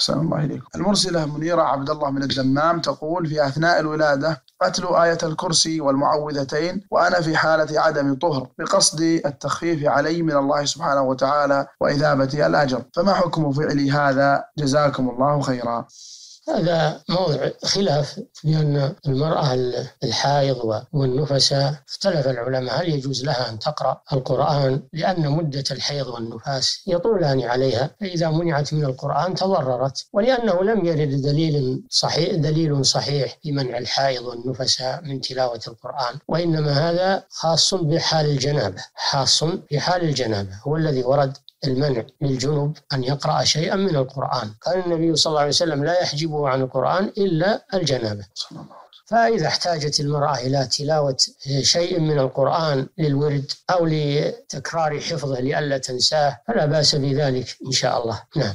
أحسن الله إليكم. المرسلة منيرة عبد الله من الدمام تقول في أثناء الولادة أتلو آية الكرسي والمعوذتين وأنا في حالة عدم طهر بقصد التخفيف علي من الله سبحانه وتعالى وإثابة الأجر. فما حكم فعلي هذا؟ جزاكم الله خيرا. هذا موضع خلاف لأن المرأة الحائض والنفساء اختلف العلماء هل يجوز لها أن تقرأ القرآن؟ لأن مدة الحيض والنفاس يطولان عليها فإذا منعت من القرآن تضررت. ولأنه لم يرد دليل صحيح دليل صحيح في منع الحائض والنفساء من تلاوة القرآن. وإنما هذا خاص بحال الجنابة خاص بحال الجنابة. هو الذي ورد المنع للجنب أن يقرأ شيئا من القرآن. كان النبي صلى الله عليه وسلم لا يحجبه عن القرآن إلا الجنابة. فإذا احتاجت المرأة إلى تلاوة شيء من القرآن للورد أو لتكرار حفظه لئلا تنساه فلا بأس بذلك إن شاء الله. نعم.